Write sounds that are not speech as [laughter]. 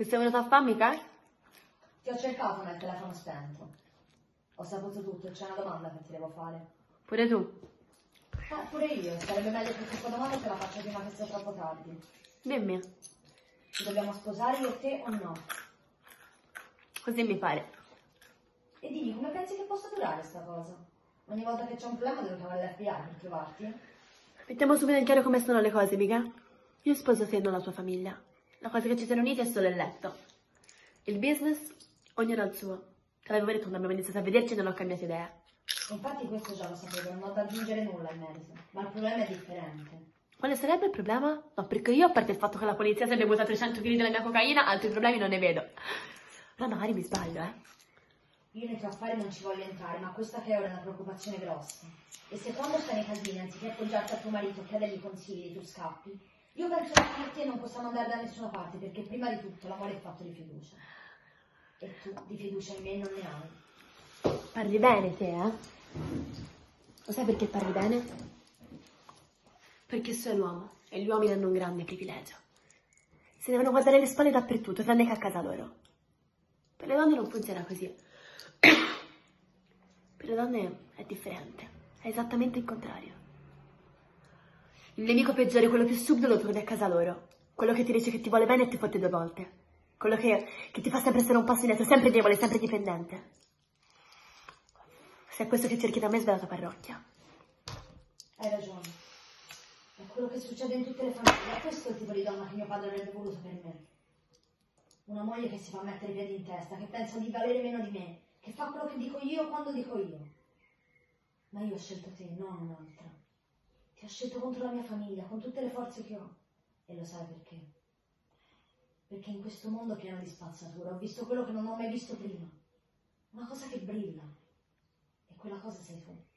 Che sei venuta a farmi, mica? Ti ho cercato nel telefono spento. Ho saputo tutto, c'è una domanda che ti devo fare. Pure tu. Eh, pure io, sarebbe meglio che questa domanda te la faccio prima che sia troppo tardi. Dimmi. Ci dobbiamo sposare io te o no? Così mi pare. E dimmi, come pensi che possa durare sta cosa? Ogni volta che c'è un problema devo chiamare l'FBI per trovarti? Mettiamo subito in chiaro come sono le cose, mica? Io sposo te e non la tua famiglia. La cosa che ci siamo uniti è solo il letto. Il business, ognuno ha il suo. Te l'avevo detto quando abbiamo iniziato a vederci e non ho cambiato idea. Infatti questo già lo sapevo, non ho da aggiungere nulla in merito. Ma il problema è differente. Quale sarebbe il problema? No, perché io, a parte il fatto che la polizia si è bevuta 300 kg della mia cocaina, altri problemi non ne vedo. Però magari mi sbaglio, eh. Io nei tuoi affari non ci voglio entrare, ma questa che è una preoccupazione grossa. E se quando stai nei casini, anziché appoggiarti a tuo marito, chiedergli consigli, tu scappi, io penso che io e te non possiamo andare da nessuna parte, perché prima di tutto l'amore è fatto di fiducia. E tu di fiducia in me non ne hai. Parli bene te, eh? Lo sai perché parli bene? Perché sei l'uomo e gli uomini hanno un grande privilegio. Si devono guardare le spalle dappertutto, tranne che a casa loro. Per le donne non funziona così. [coughs] Per le donne è differente, è esattamente il contrario. Il nemico peggiore, quello più subdolo, lo trovi a casa loro. Quello che ti dice che ti vuole bene e ti fotte due volte. Quello che, che ti fa sempre stare un passo indietro, sempre debole, sempre dipendente. Se è questo che cerchi da me, è sbagliata parrocchia. Hai ragione. È quello che succede in tutte le famiglie. È questo il tipo di donna che mio padre avrebbe voluto per me. Una moglie che si fa mettere i piedi in testa, che pensa di valere meno di me, che fa quello che dico io quando dico io. Ma io ho scelto te, non un'altra. Scelto contro la mia famiglia, con tutte le forze che ho. E lo sai perché? Perché in questo mondo pieno di spazzatura ho visto quello che non ho mai visto prima. Una cosa che brilla. E quella cosa sei tu.